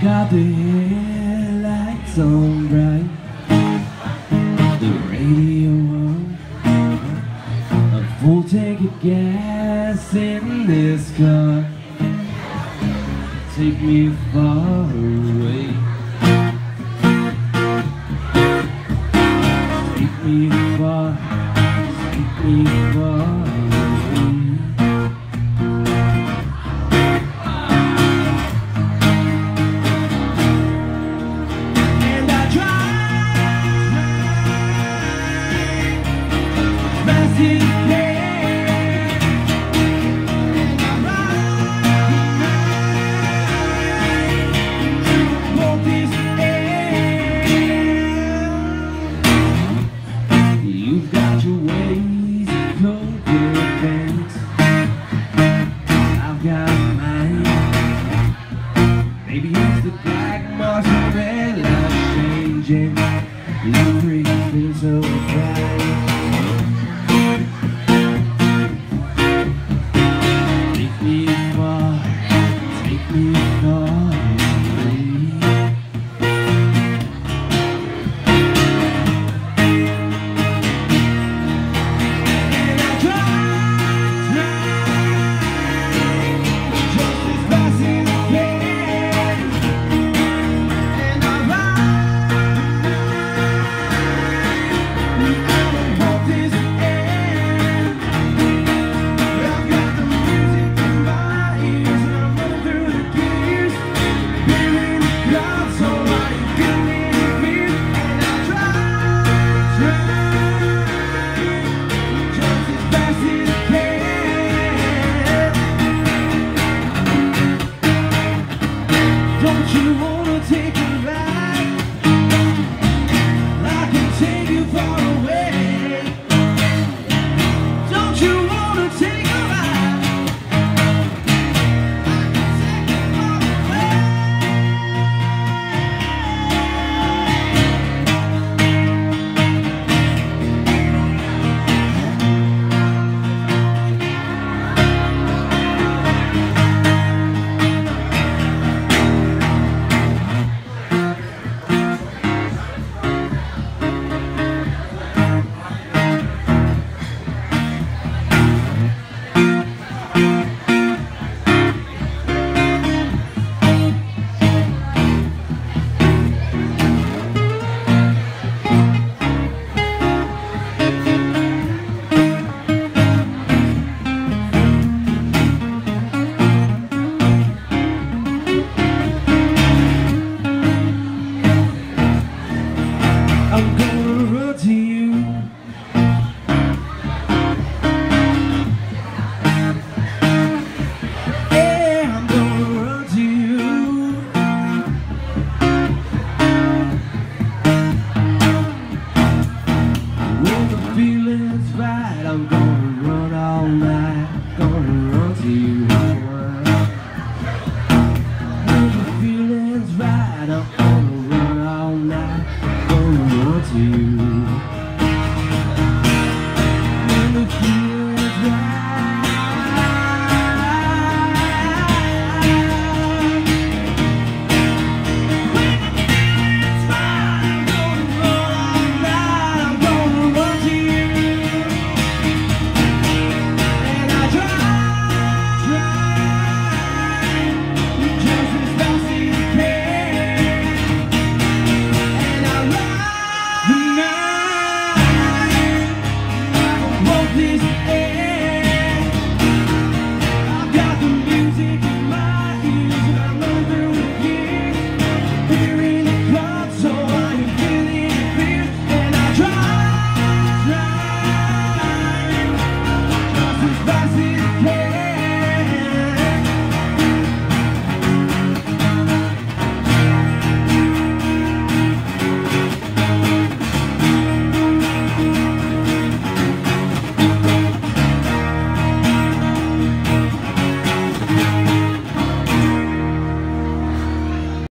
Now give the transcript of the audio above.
the headlights on bright. The radio on. A full tank of gas in this car. Take me far away. Take me far, take me far the black mozzarella changing. Everything's so bad. you wanna take